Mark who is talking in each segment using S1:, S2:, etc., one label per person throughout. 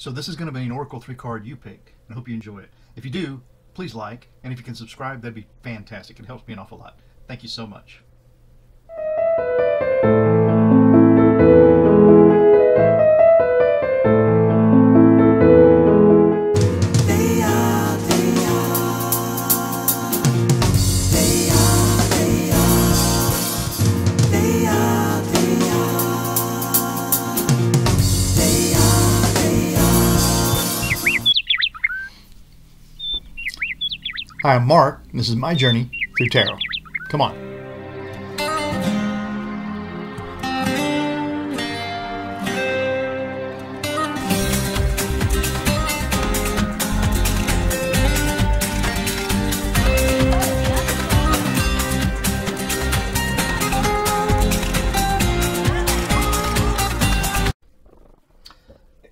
S1: So this is going to be an Oracle 3-card you pick. I hope you enjoy it. If you do, please like, and if you can subscribe, that'd be fantastic. It helps me an awful lot. Thank you so much. Hi, I'm Marc, and this is my journey through tarot. Come on.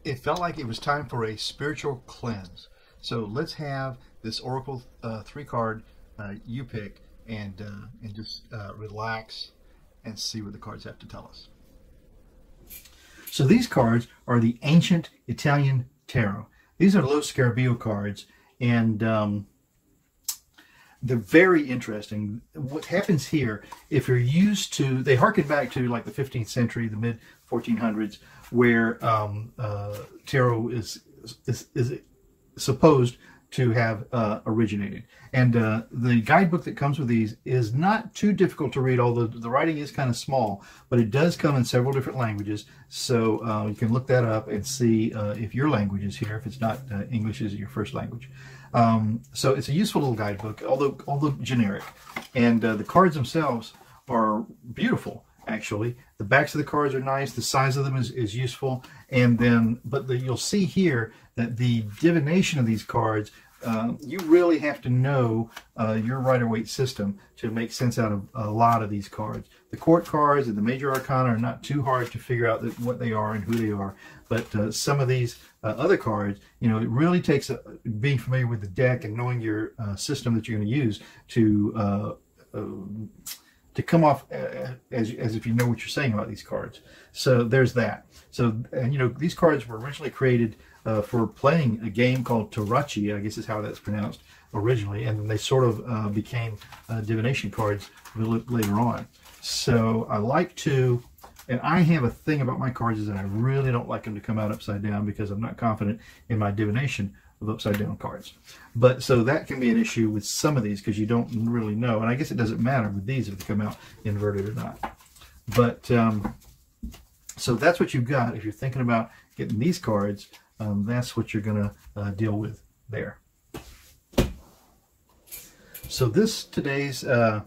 S1: It felt like it was time for a spiritual cleanse. So let's have this Oracle uh, three card uh, you pick and uh, and just uh, relax and see what the cards have to tell us. So these cards are the ancient Italian tarot. These are Lo Scarabeo cards and um, they're very interesting. What happens here, if you're used to, they harken back to like the 15th century, the mid 1400s, where um, uh, tarot is, is, is supposed to have uh, originated. And uh, the guidebook that comes with these is not too difficult to read, although the writing is kind of small, but it does come in several different languages. So uh, you can look that up and see uh, if your language is here, if it's not uh, English is your first language. Um, so it's a useful little guidebook, although, although generic. And uh, the cards themselves are beautiful actually. The backs of the cards are nice. The size of them is, is useful. And then, but the, you'll see here that the divination of these cards, uh, you really have to know uh, your Rider-Waite system to make sense out of a lot of these cards. The court cards and the major arcana are not too hard to figure out that, what they are and who they are. But uh, some of these uh, other cards, you know, it really takes a, being familiar with the deck and knowing your uh, system that you're going to use to uh, to come off uh, as, as if you know what you're saying about these cards. So there's that. So, and you know, these cards were originally created uh, for playing a game called Tarocchi, I guess is how that's pronounced originally, and they sort of uh, became uh, divination cards later on. So I like to, and I have a thing about my cards is that I really don't like them to come out upside down because I'm not confident in my divination of upside down cards. But so that can be an issue with some of these because you don't really know. And I guess it doesn't matter with these if they come out inverted or not. But um, so that's what you've got. If you're thinking about getting these cards, um, that's what you're going to uh, deal with there. So this today's uh,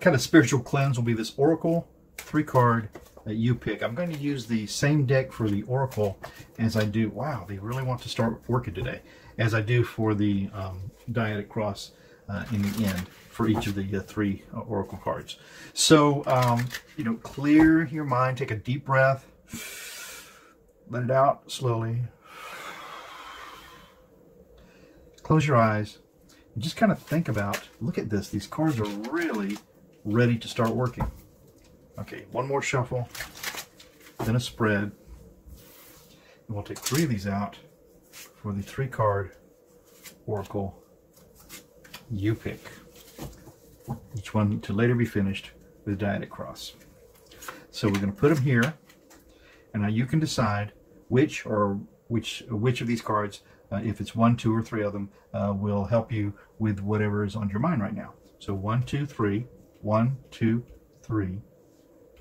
S1: kind of spiritual cleanse will be this Oracle three card that you pick. I'm going to use the same deck for the Oracle as I do. Wow, they really want to start working today. As I do for the um, Dyadic Cross uh, in the end for each of the uh, three uh, Oracle cards. So, um, you know, clear your mind. Take a deep breath. Let it out slowly. Close your eyes. And just kind of think about, look at this. These cards are really ready to start working. Okay, one more shuffle, then a spread. And we'll take three of these out for the three card Oracle you pick. Each one to later be finished with Dyadic Cross. So we're going to put them here, and now you can decide which or which which of these cards, uh, if it's one, two, or three of them, uh, will help you with whatever is on your mind right now. So one, two, three, one, two, three,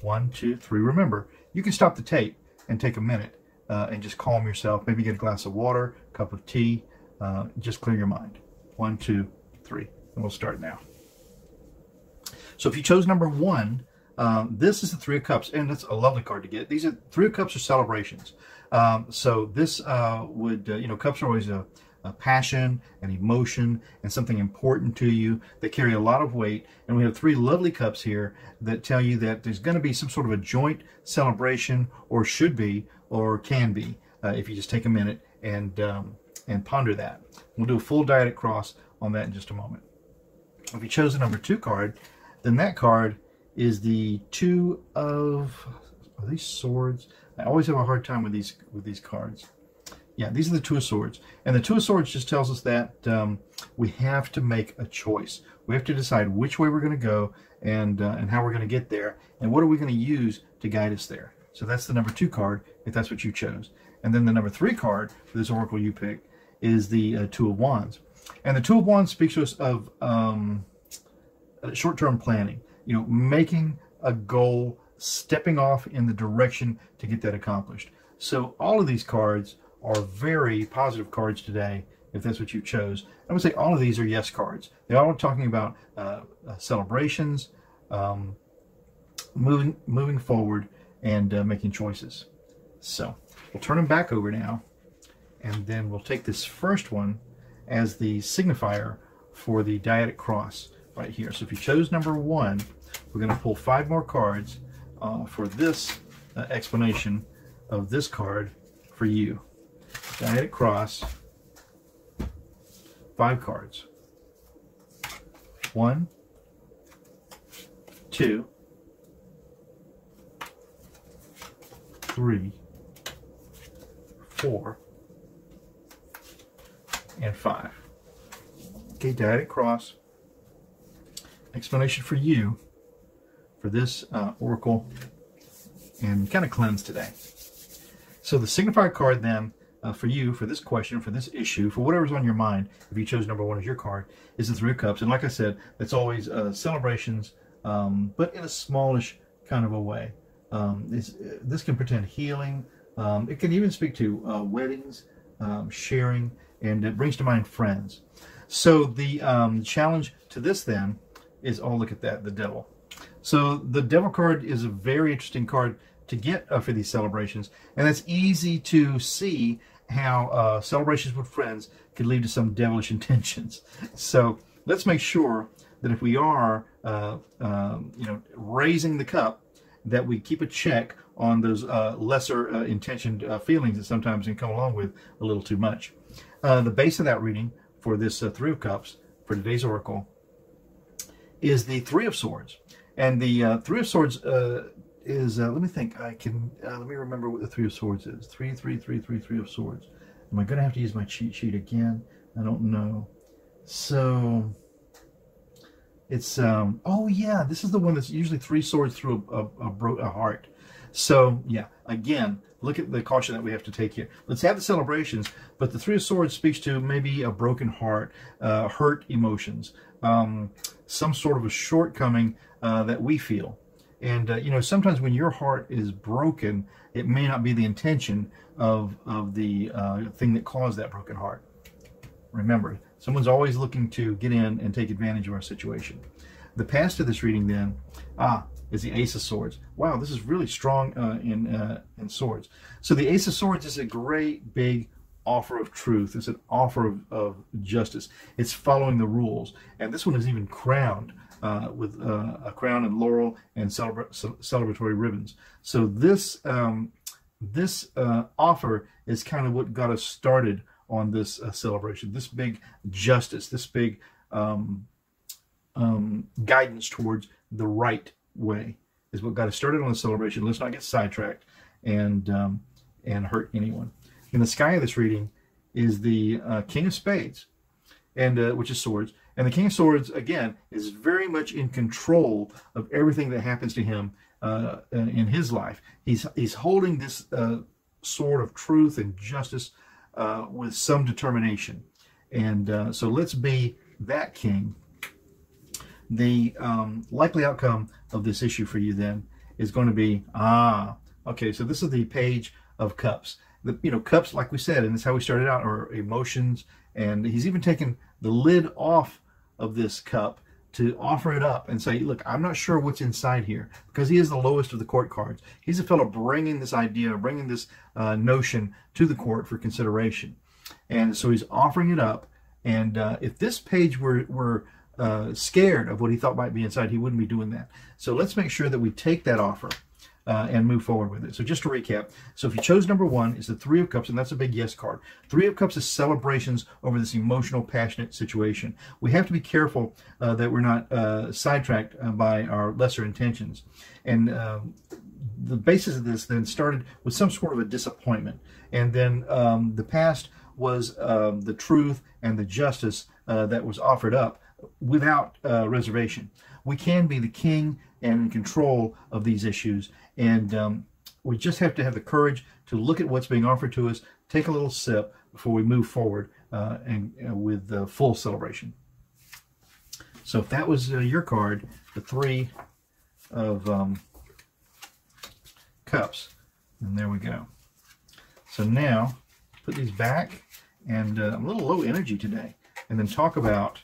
S1: one, two, three. Remember, you can stop the tape and take a minute uh, and just calm yourself. Maybe get a glass of water, cup of tea. Uh, just clear your mind. One, two, three. And we'll start now. So if you chose number one, um, this is the Three of Cups, and it's a lovely card to get. These are Three of Cups are celebrations. Um, so this uh, would, uh, you know, cups are always a, a passion, an emotion, and something important to you. They carry a lot of weight. And we have three lovely cups here that tell you that there's going to be some sort of a joint celebration, or should be, or can be, uh, if you just take a minute and um, and ponder that. We'll do a full Dyadic Cross on that in just a moment. If you chose the number two card, then that card is the two of are these swords? I always have a hard time with these with these cards. Yeah, these are the Two of Swords. And the Two of Swords just tells us that um, we have to make a choice. We have to decide which way we're going to go and, uh, and how we're going to get there and what are we going to use to guide us there. So that's the number two card, if that's what you chose. And then the number three card for this Oracle you pick is the uh, Two of Wands. And the Two of Wands speaks to us of um, uh, short-term planning, you know, making a goal, stepping off in the direction to get that accomplished. So all of these cards are very positive cards today, if that's what you chose. I would say all of these are yes cards. They all are talking about uh, uh, celebrations, um, moving moving forward, and uh, making choices. So we'll turn them back over now, and then we'll take this first one as the signifier for the dyadic cross right here. So if you chose number one, we're going to pull five more cards uh, for this uh, explanation of this card for you. Dyadic cross, five cards. One, two, three, four, and five. Okay, dyadic cross. Explanation for you for this uh, oracle and kind of cleanse today. So the signifier card then uh, for you, for this question, for this issue, for whatever's on your mind, if you chose number one as your card, is the Three of Cups. And like I said, it's always uh, celebrations, um, but in a smallish kind of a way. Um, this can pretend healing. Um, it can even speak to uh, weddings, um, sharing, and it brings to mind friends. So the um, challenge to this then is, oh, look at that, the devil. So the devil card is a very interesting card to get uh, for these celebrations, and it's easy to see how uh, celebrations with friends could lead to some devilish intentions. So let's make sure that if we are, uh, um, you know, raising the cup, that we keep a check on those uh, lesser uh, intentioned uh, feelings that sometimes can come along with a little too much. The base of that reading for this Three of Cups, for today's Oracle, is the Three of Swords. And the uh, Three of Swords is, let me think, I can, let me remember what the Three of Swords is. Three, three, three, three, three of Swords. Am I going to have to use my cheat sheet again? I don't know. So, it's, um, oh yeah, this is the one that's usually three swords through a, a, a, a heart. So, yeah, again, look at the caution that we have to take here. Let's have the celebrations, but the Three of Swords speaks to maybe a broken heart, uh, hurt emotions, um, some sort of a shortcoming uh, that we feel. And, uh, you know, sometimes when your heart is broken, it may not be the intention of, of the uh, thing that caused that broken heart. Remember, someone's always looking to get in and take advantage of our situation. The past of this reading then, ah, is the Ace of Swords. Wow, this is really strong uh, in, uh, in swords. So the Ace of Swords is a great big offer of truth. It's an offer of, of justice. It's following the rules. And this one is even crowned uh, with uh, a crown and laurel and celebra celebratory ribbons. So this, um, this uh, offer is kind of what got us started on this uh, celebration, this big justice, this big um, um, guidance towards the right way is what got us started on the celebration. Let's not get sidetracked and um, and hurt anyone. In the sky of this reading is the uh, King of Spades, and uh, which is swords. And the King of Swords again is very much in control of everything that happens to him uh, in his life. He's he's holding this uh, sword of truth and justice uh, with some determination. And uh, so let's be that king the um, likely outcome of this issue for you then is going to be, ah, okay, so this is the page of cups. The, you know, cups, like we said, and that's how we started out, are emotions. And he's even taken the lid off of this cup to offer it up and say, look, I'm not sure what's inside here because he is the lowest of the court cards. He's a fellow bringing this idea, bringing this uh, notion to the court for consideration. And so he's offering it up. And uh, if this page were, were uh, scared of what he thought might be inside, he wouldn't be doing that. So let's make sure that we take that offer uh, and move forward with it. So just to recap, so if you chose number one, is the Three of Cups, and that's a big yes card. Three of Cups is celebrations over this emotional, passionate situation. We have to be careful uh, that we're not uh, sidetracked uh, by our lesser intentions. And um, the basis of this then started with some sort of a disappointment, and then um, the past was um, the truth and the justice uh, that was offered up without uh, reservation. We can be the king and in control of these issues, and um, we just have to have the courage to look at what's being offered to us, take a little sip before we move forward uh, and uh, with the full celebration. So if that was uh, your card, the three of um, cups, and there we go. So now put these back, and uh, I'm a little low energy today, and then talk about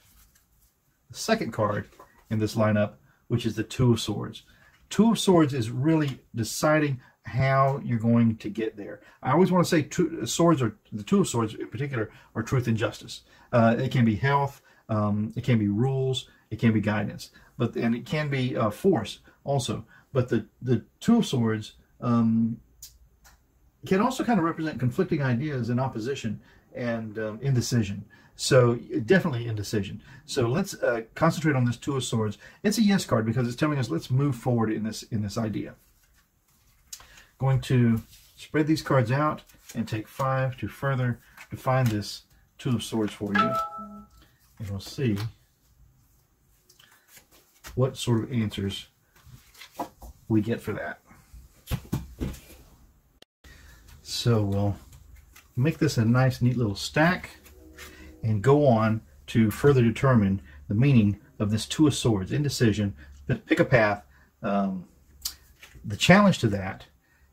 S1: the second card in this lineup, which is the Two of Swords. Two of Swords is really deciding how you're going to get there. I always want to say two, swords are the two of swords in particular are truth and justice. Uh, it can be health, um, it can be rules, it can be guidance, but and it can be uh, force also. But the the two of swords um, can also kind of represent conflicting ideas and opposition and um, indecision. So definitely indecision. So let's uh, concentrate on this two of swords. It's a yes card because it's telling us let's move forward in this in this idea. Going to spread these cards out and take five to further define this two of swords for you. And we'll see what sort of answers we get for that. So we'll make this a nice neat little stack and go on to further determine the meaning of this Two of Swords, indecision, pick a path. Um, the challenge to that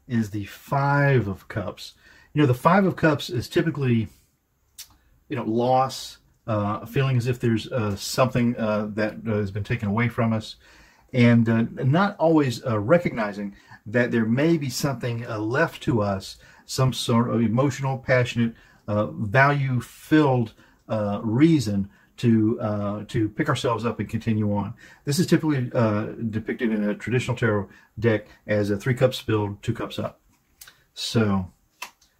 S1: is the Five of Cups. You know, the Five of Cups is typically, you know, loss, uh, feeling as if there's uh, something uh, that uh, has been taken away from us, and uh, not always uh, recognizing that there may be something left to us, some sort of emotional, passionate, value-filled uh, reason to uh, to pick ourselves up and continue on. This is typically uh, depicted in a traditional tarot deck as a three cups spilled, two cups up. So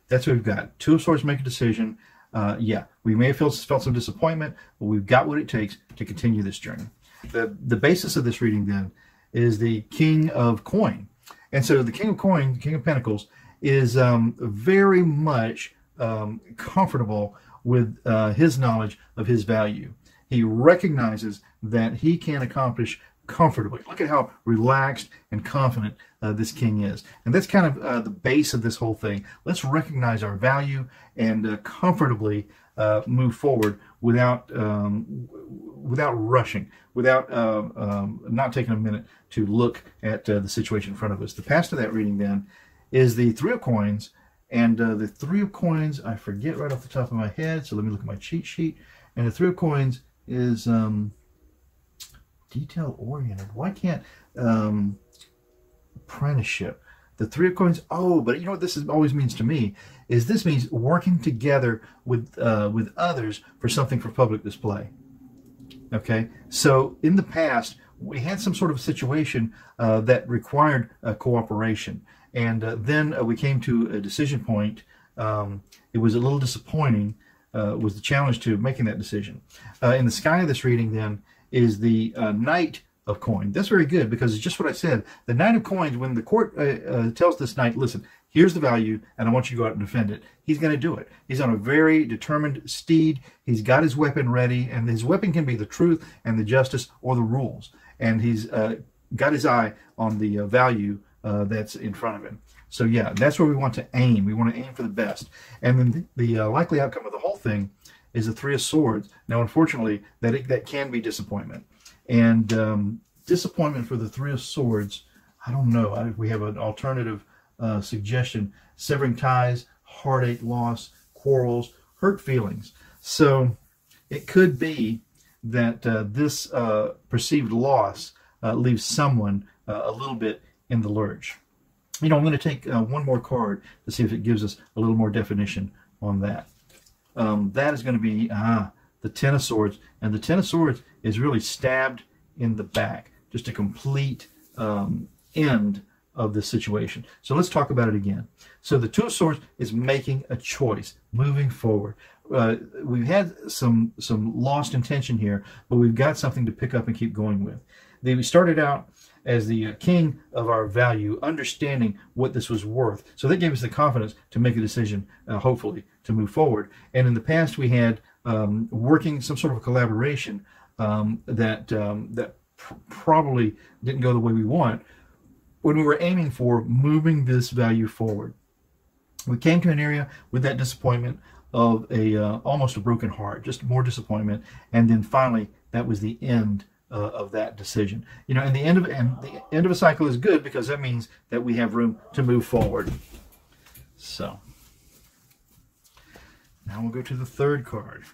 S1: that's what we've got. Two of Swords make a decision. Uh, yeah, we may have felt, felt some disappointment, but we've got what it takes to continue this journey. The, the basis of this reading then is the King of Coin. And so the King of Coin, the King of Pentacles, is um, very much um, comfortable with uh, his knowledge of his value. He recognizes that he can accomplish comfortably. Look at how relaxed and confident uh, this king is. And that's kind of uh, the base of this whole thing. Let's recognize our value and uh, comfortably uh, move forward without um, without rushing, without uh, um, not taking a minute to look at uh, the situation in front of us. The past of that reading then is the Three of Coins and uh, the three of coins, I forget right off the top of my head, so let me look at my cheat sheet. And the three of coins is um, detail oriented. Why can't um, apprenticeship? The three of coins. Oh, but you know what this is, always means to me is this means working together with uh, with others for something for public display. Okay, so in the past we had some sort of situation uh, that required uh, cooperation. And uh, then uh, we came to a decision point. Um, it was a little disappointing, uh, was the challenge to making that decision. Uh, in the sky of this reading, then, is the uh, Knight of Coin. That's very good because it's just what I said. The Knight of Coins, when the court uh, tells this knight, listen, here's the value, and I want you to go out and defend it, he's going to do it. He's on a very determined steed. He's got his weapon ready, and his weapon can be the truth and the justice or the rules. And he's got his eye on the value uh, that's in front of him. So yeah, that's where we want to aim. We want to aim for the best. And then the, the uh, likely outcome of the whole thing is the Three of Swords. Now, unfortunately, that it, that can be disappointment. And um, disappointment for the Three of Swords, I don't know. I, we have an alternative uh, suggestion. Severing ties, heartache, loss, quarrels, hurt feelings. So it could be that uh, this uh, perceived loss uh, leaves someone uh, a little bit the lurch. You know, I'm going to take uh, one more card to see if it gives us a little more definition on that. Um, that is going to be ah, the Ten of Swords. And the Ten of Swords is really stabbed in the back. Just a complete um, end of the situation. So let's talk about it again. So the Two of Swords is making a choice, moving forward. Uh, we've had some some lost intention here, but we've got something to pick up and keep going with. They, started out as the uh, king of our value, understanding what this was worth. So that gave us the confidence to make a decision, uh, hopefully, to move forward. And in the past, we had um, working some sort of collaboration um, that um, that pr- probably didn't go the way we want when we were aiming for moving this value forward. We came to an area with that disappointment of a uh, almost a broken heart, just more disappointment, and then finally that was the end uh, of that decision. You know, and the end of and the end of a cycle is good because that means that we have room to move forward. So now we'll go to the third card.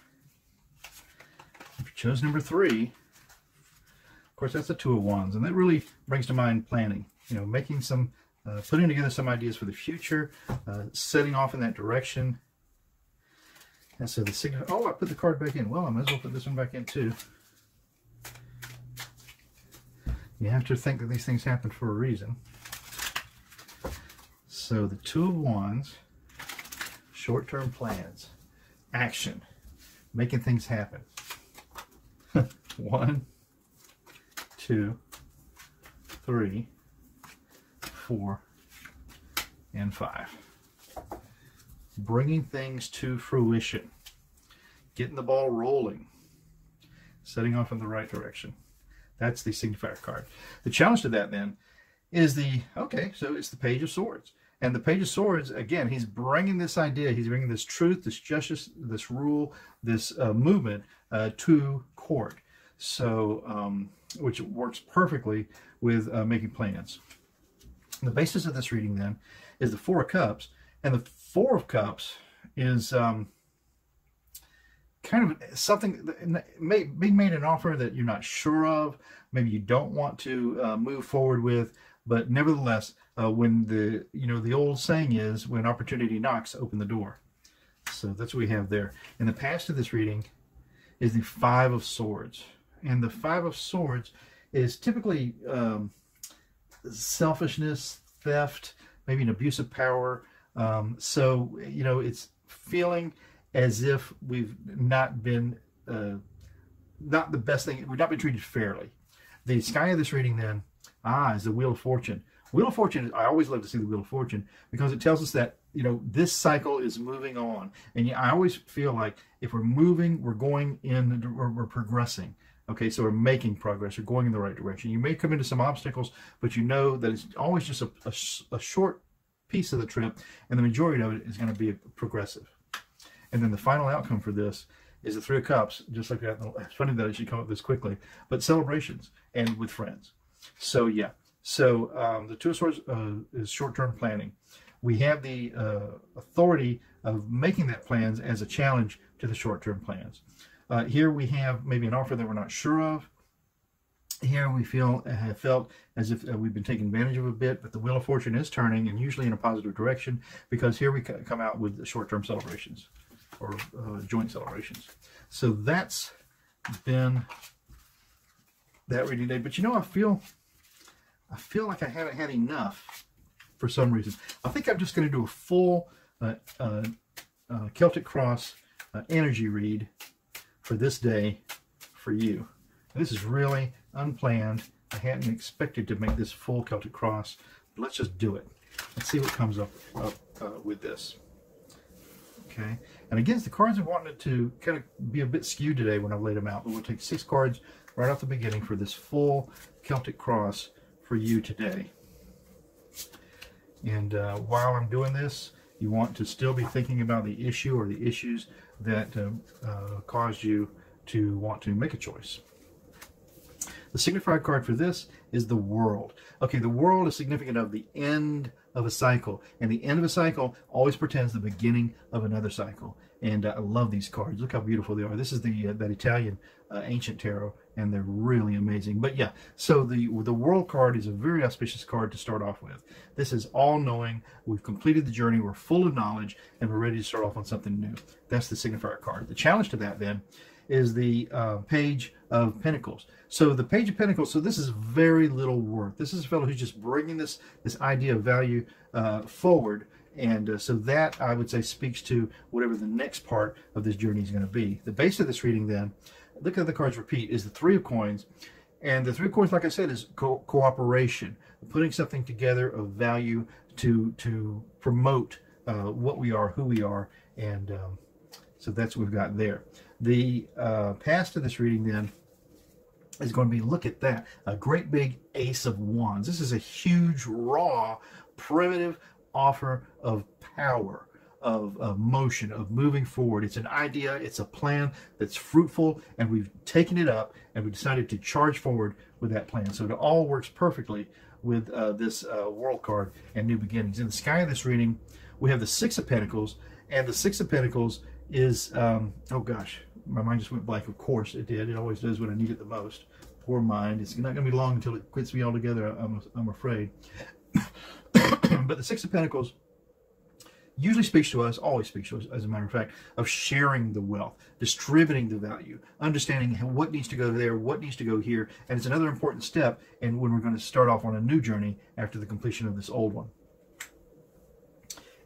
S1: If you chose number three, of course that's the two of wands, and that really brings to mind planning. You know, making some, uh, putting together some ideas for the future, uh, setting off in that direction. And so the signal. Oh, I put the card back in. Well, I might as well put this one back in too. You have to think that these things happen for a reason. So the Two of Wands, short-term plans, action, making things happen. One, two, three, four, and five. Bringing things to fruition, getting the ball rolling, setting off in the right direction. That's the signifier card. The challenge to that then is the, okay, so it's the Page of Swords. And the Page of Swords, again, he's bringing this idea, he's bringing this truth, this justice, this rule, this uh, movement uh, to court. So, um, which works perfectly with uh, making plans. The basis of this reading then is the Four of Cups. And the Four of Cups is um, kind of something may be made an offer that you're not sure of, maybe you don't want to uh, move forward with, but nevertheless, uh, when the you know the old saying is, when opportunity knocks, open the door. So that's what we have there. And the past of this reading is the Five of Swords, and the Five of Swords is typically um, selfishness, theft, maybe an abuse of power. Um, so you know it's feeling as if we've not been uh, not the best thing. We've not been treated fairly. The sky of this reading then, ah, is the Wheel of Fortune. Wheel of Fortune. I always love to see the Wheel of Fortune because it tells us that you know this cycle is moving on, and I always feel like if we're moving, we're going in, we're, we're progressing. Okay, so we're making progress. We're going in the right direction. You may come into some obstacles, but you know that it's always just a, a, a short piece of the trip, and the majority of it is going to be progressive. And then the final outcome for this is the Three of Cups, just like that. It's funny that I should come up this quickly, but celebrations and with friends. So, yeah. So, um, the Two of Swords uh, is short term planning. We have the uh, authority of making that plans as a challenge to the short term plans. Uh, here we have maybe an offer that we're not sure of. Here we feel have felt as if uh, we've been taken advantage of a bit, but the wheel of fortune is turning and usually in a positive direction because here we come out with the short-term celebrations or uh, joint celebrations. So that's been that reading day. But you know, I feel I feel like I haven't had enough for some reason. I think I'm just going to do a full uh, uh, uh, Celtic Cross uh, energy read for this day for you. This is really unplanned. I hadn't expected to make this full Celtic Cross. But let's just do it. Let's see what comes up, up uh, with this. Okay, and again, the cards I wanted to kind of be a bit skewed today when I've laid them out, but we'll take six cards right off the beginning for this full Celtic cross for you today. And uh, while I'm doing this, you want to still be thinking about the issue or the issues that uh, uh, caused you to want to make a choice. The signifier card for this is the world. Okay, the world is significant of the end of a cycle. And the end of a cycle always pretends the beginning of another cycle. And uh, I love these cards. Look how beautiful they are. This is the uh, that Italian uh, ancient tarot, and they're really amazing. But yeah, so the the world card is a very auspicious card to start off with. This is all knowing. We've completed the journey. We're full of knowledge, and we're ready to start off on something new. That's the signifier card. The challenge to that then is the uh, page of pentacles. So the page of pentacles, so this is very little worth. This is a fellow who's just bringing this, this idea of value uh, forward. And uh, so that, I would say, speaks to whatever the next part of this journey is going to be. The base of this reading then, look at the cards repeat, is the three of coins. And the three of Coins, like I said, is co cooperation, putting something together of value to to promote uh, what we are, who we are, and um, so that's what we've got there. The uh, pass to this reading then is going to be look at that a great big ace of wands. This is a huge, raw, primitive offer of power of, of, motion, of moving forward. It's an idea, it's a plan that's fruitful, and we've taken it up and we decided to charge forward with that plan. So it all works perfectly with uh, this uh, world card and new beginnings. In the sky of this reading, we have the Six of Pentacles, and the Six of Pentacles is, um, oh gosh, my mind just went blank. Of course it did. It always does when I need it the most. Poor mind. It's not going to be long until it quits me altogether, I'm, I'm afraid. but the Six of Pentacles usually speaks to us, always speaks to us, as a matter of fact, of sharing the wealth, distributing the value, understanding what needs to go there, what needs to go here. And it's another important step and when we're going to start off on a new journey after the completion of this old one.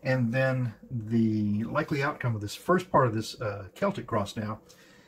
S1: And then the likely outcome of this first part of this uh, Celtic cross now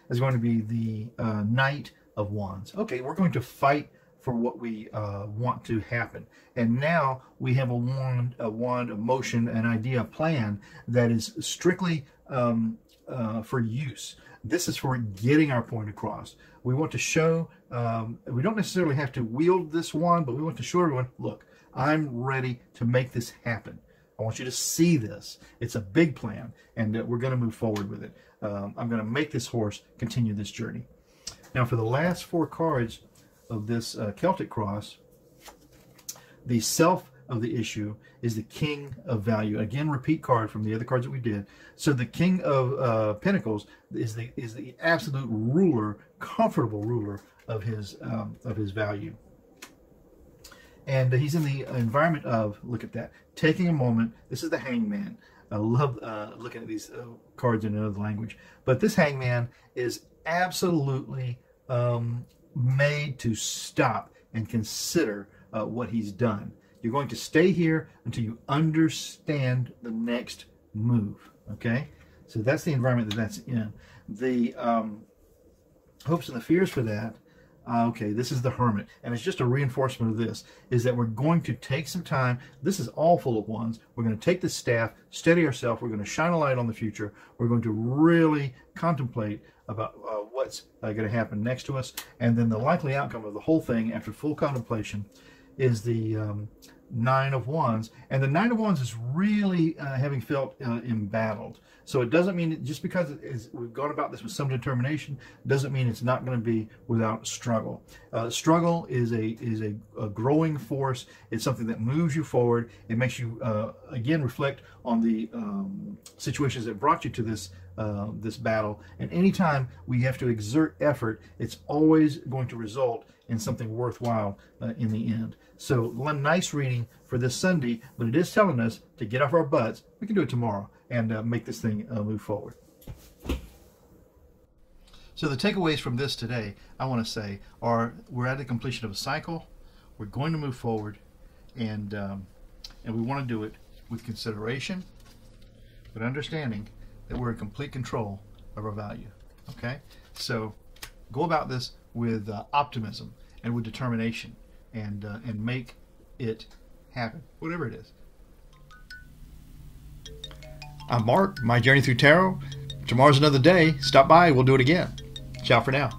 S1: is going to be the uh, Knight of Wands. Okay, we're going to fight for what we uh, want to happen. And now we have a wand, a wand, a motion, an idea, a plan that is strictly um, uh, for use. This is for getting our point across. We want to show, um, we don't necessarily have to wield this wand, but we want to show everyone, look, I'm ready to make this happen. I want you to see this. It's a big plan, and uh, we're going to move forward with it. Um, I'm going to make this horse continue this journey. Now, for the last four cards, of this uh, Celtic cross, the self of the issue is the king of value. Again, repeat card from the other cards that we did. So the king of uh, pentacles is the is the absolute ruler, comfortable ruler of his um, of his value. And he's in the environment of look at that, taking a moment. This is the hangman. I love uh, looking at these uh, cards in another language. But this hangman is absolutely um, made to stop and consider uh, what he's done. You're going to stay here until you understand the next move. Okay? So that's the environment that that's in. The um, hopes and the fears for that. Uh, okay, this is the hermit, and it's just a reinforcement of this, is that we're going to take some time. This is all full of ones. We're going to take the staff, steady ourselves. We're going to shine a light on the future. We're going to really contemplate about uh, what's uh, going to happen next to us. And then the likely outcome of the whole thing after full contemplation is the um, Nine of Wands. And the Nine of Wands is really uh, having felt uh, embattled. So it doesn't mean, just because we've gone about this with some determination, doesn't mean it's not going to be without struggle. Uh, struggle is a is a, a, growing force. It's something that moves you forward. It makes you, uh, again, reflect on the um, situations that brought you to this uh, this battle. And anytime we have to exert effort, it's always going to result in something worthwhile uh, in the end. So, one nice reading for this Sunday, but it is telling us to get off our butts. We can do it tomorrow and uh, make this thing uh, move forward. So, the takeaways from this today, I want to say, are we're at the completion of a cycle. We're going to move forward, and um, and we want to do it with consideration, but understanding that we're in complete control of our value. Okay? So go about this with uh, optimism and with determination and, uh, and make it happen, whatever it is. I'm Marc, My Journey Through Tarot. Tomorrow's another day. Stop by, we'll do it again. Ciao for now.